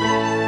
Bye.